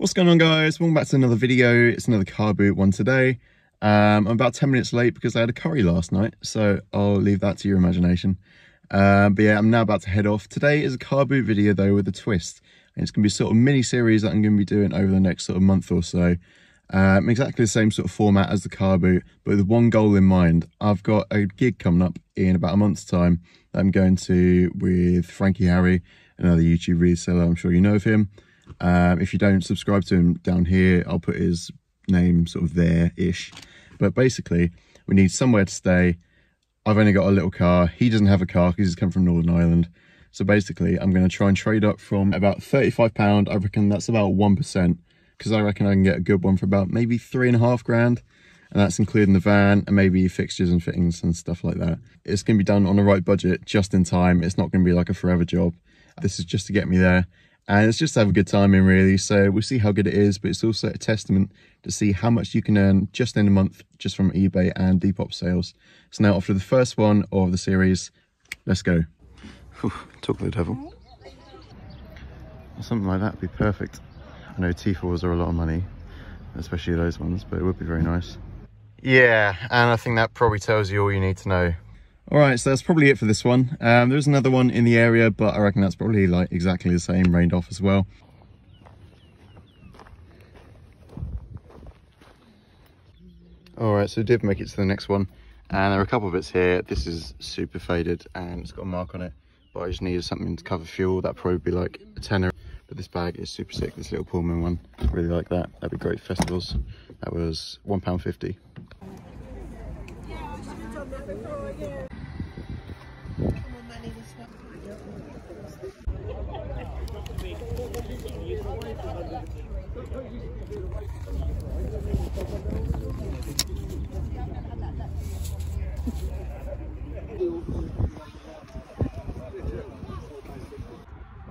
What's going on guys? Welcome back to another video. It's another car boot one today. Um, I'm about 10 minutes late because I had a curry last night, so I'll leave that to your imagination. Um, but yeah, I'm now about to head off. Today is a car boot video though with a twist. And it's going to be sort of mini series that I'm going to be doing over the next sort of month or so. Um, exactly the same sort of format as the car boot, but with one goal in mind. I've got a gig coming up in about a month's time that I'm going to with Frankie Harry, another YouTube reseller. I'm sure you know of him. Um, if you don't subscribe to him down here, I'll put his name sort of there-ish. But basically, we need somewhere to stay. I've only got a little car. He doesn't have a car because he's come from Northern Ireland. So basically, I'm going to try and trade up from about £35. I reckon that's about 1%. Because I reckon I can get a good one for about maybe three and a half grand. And that's including the van and maybe fixtures and fittings and stuff like that. It's going to be done on the right budget, just in time. It's not going to be like a forever job. This is just to get me there and it's just to have a good time in really. So we'll see how good it is but it's also a testament to see how much you can earn just in a month just from ebay and depop sales. So now after the first one of the series. Let's go. Whew, talk to the devil. Something like that would be perfect. I know t4s are a lot of money especially those ones but it would be very nice. Yeah and i think that probably tells you all you need to know all right, so that's probably it for this one. Um, there's another one in the area, but I reckon that's probably like exactly the same, rained off as well. All right, so did make it to the next one. And there are a couple of bits here. This is super faded and it's got a mark on it, but I just needed something to cover fuel. That'd probably be like a tenner. But this bag is super sick, this little Pullman one. Really like that. That'd be great for festivals. That was £1.50.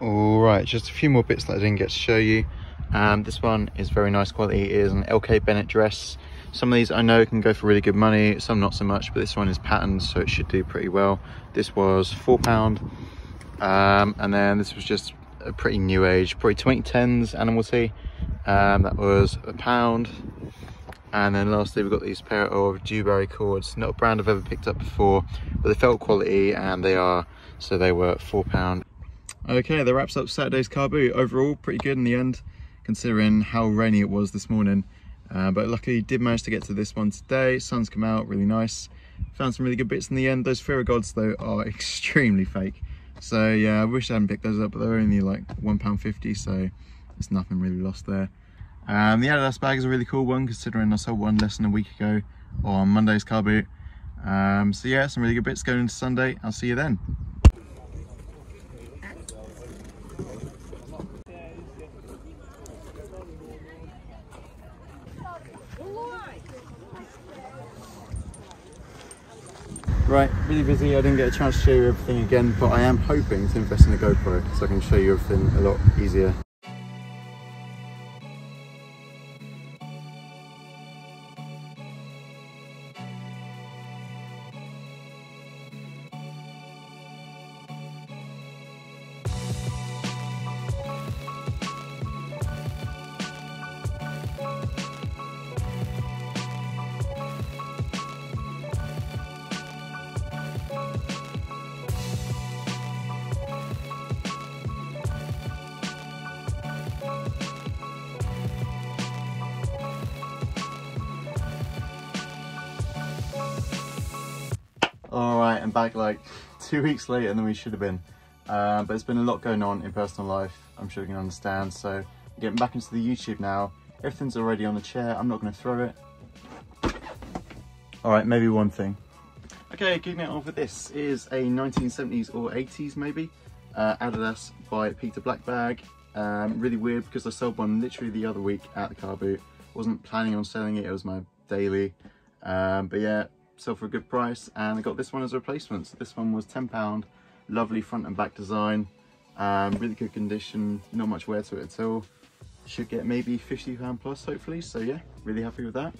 All right, just a few more bits that I didn't get to show you. Um, this one is very nice quality. It is an LK Bennett dress. Some of these I know can go for really good money, some not so much, but this one is patterned, so it should do pretty well. This was four pound. Um, and then this was just a pretty new age, probably 2010s animal tee. Um, that was a pound. And then lastly, we've got these pair of Dewberry cords. Not a brand I've ever picked up before, but they felt quality and they are, so they were four pound. Okay, that wraps up Saturday's car boot. Overall, pretty good in the end, considering how rainy it was this morning. Uh, but luckily did manage to get to this one today. Sun's come out, really nice. Found some really good bits in the end. Those Fear of Gods though are extremely fake. So yeah, I wish I hadn't picked those up, but they're only like £1.50, so it's nothing really lost there. Um, the Adidas bag is a really cool one, considering I sold one less than a week ago on Monday's car boot. Um, so yeah, some really good bits going into Sunday. I'll see you then. Right, really busy. I didn't get a chance to show you everything again, but I am hoping to invest in a GoPro so I can show you everything a lot easier. All right and back like two weeks later than we should have been. Uh, but it's been a lot going on in personal life i'm sure you can understand. So getting back into the youtube now. Everything's already on the chair i'm not going to throw it. All right maybe one thing. Okay kicking it off with this. Is a 1970s or 80s maybe. Uh, adidas by peter black bag um, really weird because i sold one literally the other week at the car boot. Wasn't planning on selling it it was my daily. Um, but yeah sell for a good price and I got this one as a replacement. So this one was £10, lovely front and back design, um, really good condition, not much wear to it at all. Should get maybe £50 plus hopefully, so yeah, really happy with that.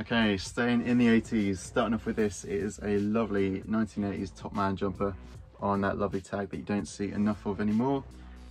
Okay, staying in the 80s, starting off with this, it is a lovely 1980s Top Man jumper on that lovely tag that you don't see enough of anymore.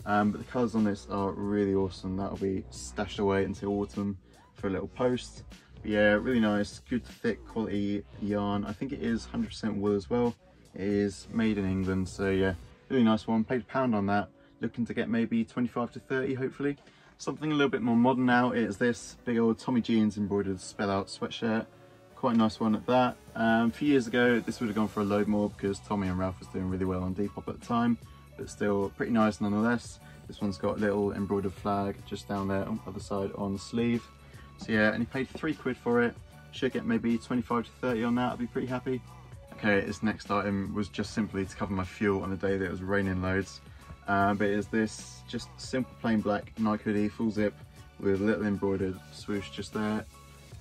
Um, but the colours on this are really awesome. That'll be stashed away until autumn for a little post. But yeah, really nice, good thick quality yarn. I think it is 100% wool as well. It is made in England, so yeah, really nice one. Paid a pound on that. Looking to get maybe 25 to 30, hopefully. Something a little bit more modern now is this big old Tommy Jeans embroidered spell out sweatshirt. Quite a nice one at that. Um, a few years ago, this would have gone for a load more because Tommy and Ralph was doing really well on Depop at the time but still pretty nice nonetheless. This one's got a little embroidered flag just down there on the other side on the sleeve. So yeah, and he paid three quid for it. Should get maybe 25 to 30 on that, I'd be pretty happy. Okay, this next item was just simply to cover my fuel on the day that it was raining loads. Um, but it is this just simple plain black Nike hoodie, full zip, with a little embroidered swoosh just there.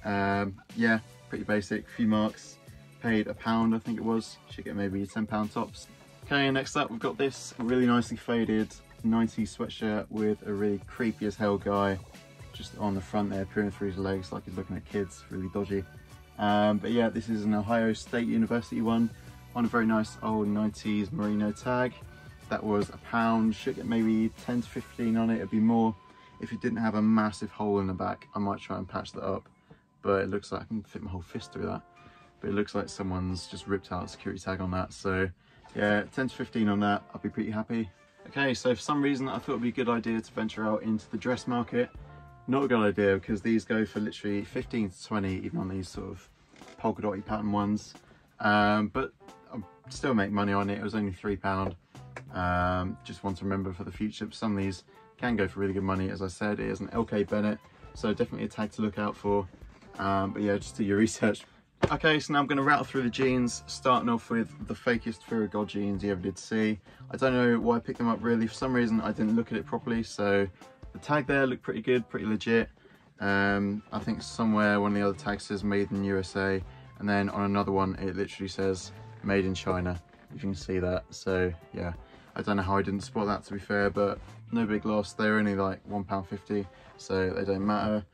Um, yeah, pretty basic, few marks. Paid a pound, I think it was. Should get maybe 10 pound tops. Okay, next up we've got this really nicely faded 90s sweatshirt with a really creepy as hell guy just on the front there, peering through his legs like he's looking at kids, really dodgy. Um, but yeah, this is an Ohio State University one on a very nice old 90s merino tag. That was a pound, should get maybe 10 to 15 on it, it'd be more. If it didn't have a massive hole in the back, I might try and patch that up. But it looks like I can fit my whole fist through that. But it looks like someone's just ripped out a security tag on that. So yeah 10 to 15 on that i'll be pretty happy okay so for some reason i thought it'd be a good idea to venture out into the dress market not a good idea because these go for literally 15 to 20 even on these sort of polka dotty pattern ones. Um, but i still make money on it. It was only three pound. Um, just want to remember for the future. Some of these can go for really good money. As i said it is an lk bennett so definitely a tag to look out for. Um, but yeah just do your research. Okay, so now I'm going to rattle through the jeans, starting off with the fakest Fear of God jeans you ever did see. I don't know why I picked them up really, for some reason I didn't look at it properly, so the tag there looked pretty good, pretty legit. Um, I think somewhere one of the other tags says made in USA, and then on another one it literally says made in China, if you can see that, so yeah. I don't know how I didn't spot that to be fair, but no big loss, they're only like £1.50, so they don't matter.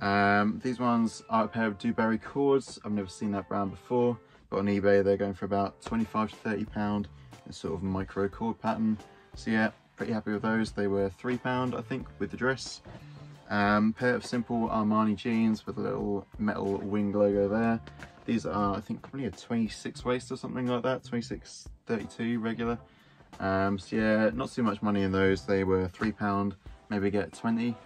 Um, these ones are a pair of Dewberry cords. I've never seen that brand before, but on eBay they're going for about 25 to 30 pound. It's sort of micro cord pattern. So yeah, pretty happy with those. They were three pound, I think, with the dress. Um, pair of simple Armani jeans with a little metal wing logo there. These are, I think, probably a 26 waist or something like that, 26, 32 regular. Um, so yeah, not too much money in those. They were three pound, maybe get 20.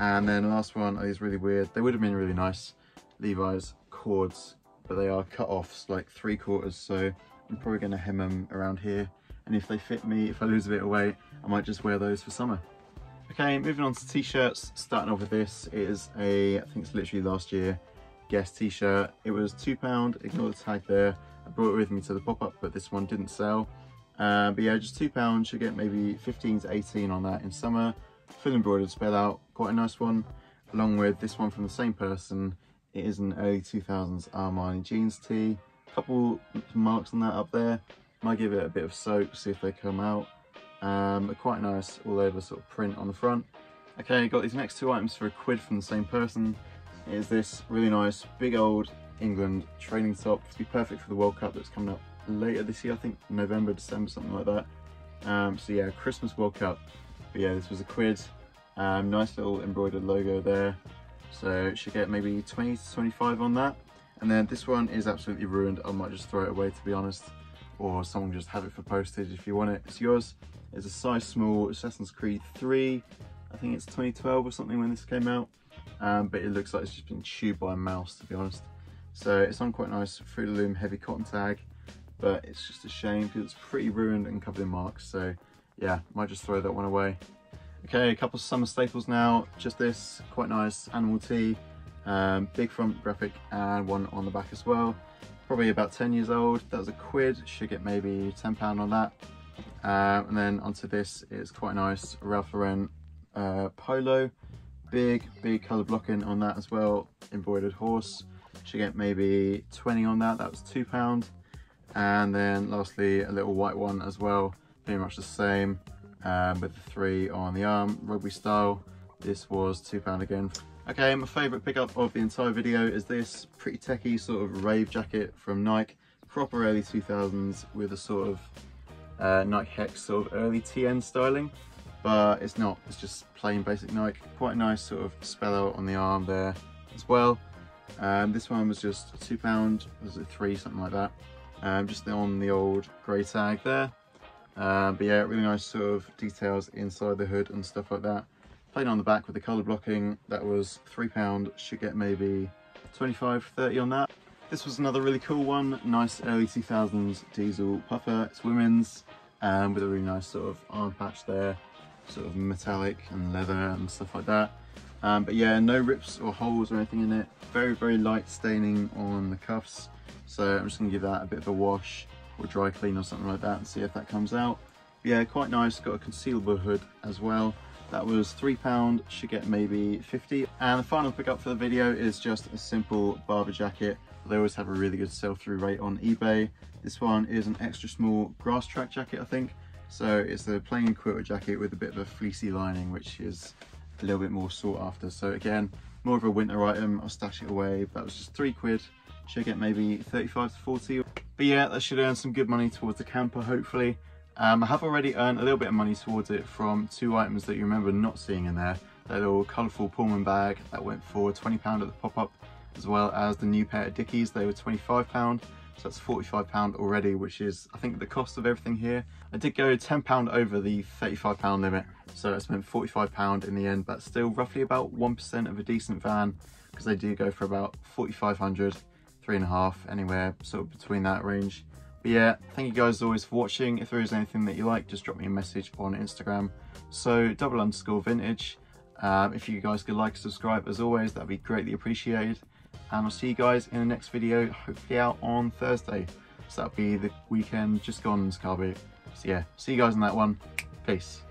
And then the last one is really weird. They would have been really nice. Levi's cords, but they are cut offs like three quarters. So I'm probably gonna hem them around here. And if they fit me, if I lose a bit of weight, I might just wear those for summer. Okay, moving on to t-shirts, starting off with this it is a, I think it's literally last year, Guess t-shirt. It was two pound, ignore the tag there. I brought it with me to the pop-up, but this one didn't sell. Uh, but yeah, just two pounds, should get maybe 15 to 18 on that in summer full embroidered spell out, quite a nice one, along with this one from the same person. It is an early 2000s Armani jeans tee. Couple marks on that up there. Might give it a bit of soak, see if they come out. Um, quite nice all over sort of print on the front. Okay, got these next two items for a quid from the same person. It is this really nice, big old England training top. To be perfect for the World Cup that's coming up later this year, I think November, December, something like that. Um, so yeah, Christmas World Cup. But yeah, this was a quid. Um, nice little embroidered logo there. So should get maybe 20 to 25 on that. And then this one is absolutely ruined. I might just throw it away to be honest. Or someone just have it for postage if you want it. It's yours. It's a size small Assassin's Creed 3. I think it's 2012 or something when this came out. Um, but it looks like it's just been chewed by a mouse to be honest. So it's on quite nice Fruit of the Loom heavy cotton tag. But it's just a shame because it's pretty ruined and covered in marks. So yeah, might just throw that one away. Okay, a couple of summer staples now. Just this, quite nice animal tee. Um, big front graphic and one on the back as well. Probably about 10 years old. That was a quid, should get maybe 10 pound on that. Um, and then onto this is quite nice Ralph Lauren uh, polo. Big, big color blocking on that as well. Embroidered horse. Should get maybe 20 on that. That was two pound. And then lastly, a little white one as well pretty much the same um, with the three on the arm, rugby style. This was £2 again. Okay, my favourite pickup of the entire video is this pretty techie sort of rave jacket from Nike. Proper early 2000s with a sort of uh, Nike Hex sort of early TN styling. but it's not, it's just plain basic Nike. Quite a nice sort of spell out on the arm there as well. Um, this one was just two pound, was it three, something like that. Um, just on the old grey tag there. Um, but yeah, really nice sort of details inside the hood and stuff like that. Plain on the back with the colour blocking, that was three pound, should get maybe 25, 30 on that. This was another really cool one, nice early 2000s diesel puffer. It's women's um, with a really nice sort of arm patch there, sort of metallic and leather and stuff like that. Um, but yeah, no rips or holes or anything in it. Very, very light staining on the cuffs. So I'm just gonna give that a bit of a wash or dry clean or something like that and see if that comes out. But yeah, quite nice, got a concealable hood as well. That was three pound, should get maybe 50. And the final pickup for the video is just a simple Barbour jacket. They always have a really good sell-through rate on eBay. This one is an extra small grass track jacket, I think. So it's a plain quilter jacket with a bit of a fleecy lining, which is a little bit more sought after. So again, more of a winter item. I'll stash it away. That was just three quid. Should get maybe 35 to 40. But yeah, that should earn some good money towards the camper, hopefully. Um, I have already earned a little bit of money towards it from two items that you remember not seeing in there. That little colourful Pullman bag that went for £20 at the pop-up, as well as the new pair of Dickies, they were £25. Sew that's £45 already, which is, I think, the cost of everything here. I did go £10 over the £35 limit, so I spent £45 in the end, but still roughly about 1% of a decent van, because they do go for about 4500 three and a half, anywhere sort of between that range. But yeah, thank you guys as always for watching. If there is anything that you like, just drop me a message on Instagram. So double underscore vintage. Um, if you guys could like, subscribe as always, that'd be greatly appreciated and I'll see you guys in the next video, hopefully out on Thursday. So that'll be the weekend just gone in car boot. So yeah, see you guys in that one. Peace.